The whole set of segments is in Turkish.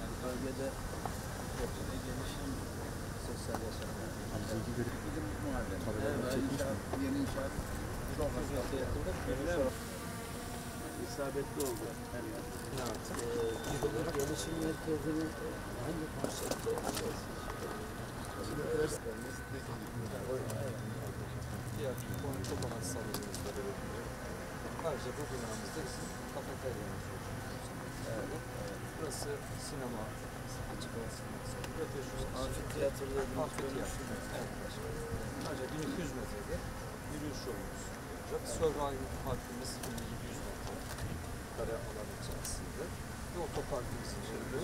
Yani bölgede yapıcı gelişim sosyal yaşam. Bizim mahalle. Evet, inşaat, yeni inşaat. Çok hızlı yapıldı. İsabetli oldu her yer. Evet. Ee, gelişim merkezini hangi konseptle yapacağız? Diğer konu toplantı salonumuzda da Ayrıca bu binamızda kafeteryamız var. Evet. Burası sinema, açık hava sineması. Burada şu Amfiteyatroda amfiteyatro. Evet. Ayrıca 1200 metrede yürüyüş yolumuz olacak. Survival Parkımız 1700 metre kare alan içerisinde. Ve otoparkımız içeride.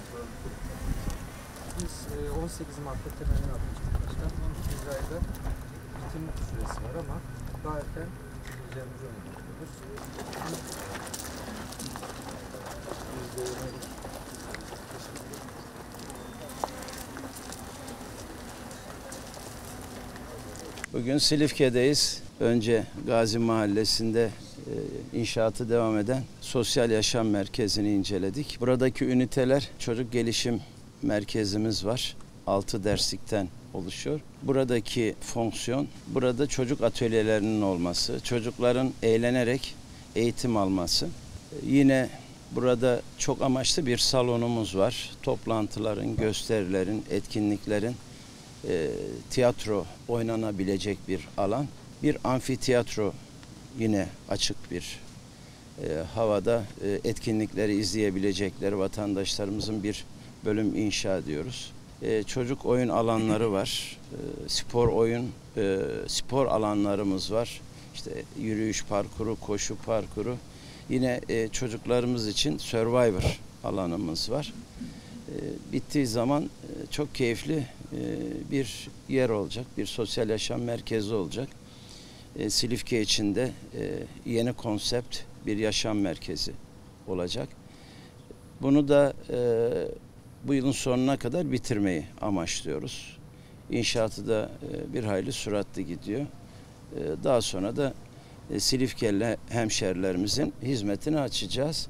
Biz e, 18 Mart'ta temelini atmıştık başkanım. 12 ayda bitirme süresi var ama daha erken bitireceğimizi öngörüyoruz. Bugün Silifke'deyiz. Önce Gazi Mahallesi'nde e, inşaatı devam eden sosyal yaşam merkezini inceledik. Buradaki üniteler çocuk gelişim merkezimiz var. 6 derslikten oluşuyor. Buradaki fonksiyon, burada çocuk atölyelerinin olması, çocukların eğlenerek eğitim alması. E, Yine burada çok amaçlı bir salonumuz var. Toplantıların, gösterilerin, etkinliklerin e, tiyatro oynanabilecek bir alan. Bir amfiteyatro yine açık bir e, havada e, etkinlikleri izleyebilecekleri vatandaşlarımızın bir bölüm inşa ediyoruz. E, çocuk oyun alanları var. E, spor oyun, e, spor alanlarımız var. İşte yürüyüş parkuru, koşu parkuru. Yine e, çocuklarımız için Survivor alanımız var. E, bittiği zaman e, çok keyifli e, bir yer olacak, bir sosyal yaşam merkezi olacak. E, Silifke içinde e, yeni konsept bir yaşam merkezi olacak. Bunu da e, bu yılın sonuna kadar bitirmeyi amaçlıyoruz. İnşaatı da bir hayli süratli gidiyor. Daha sonra da e, Silifkeli hemşerilerimizin hizmetini açacağız.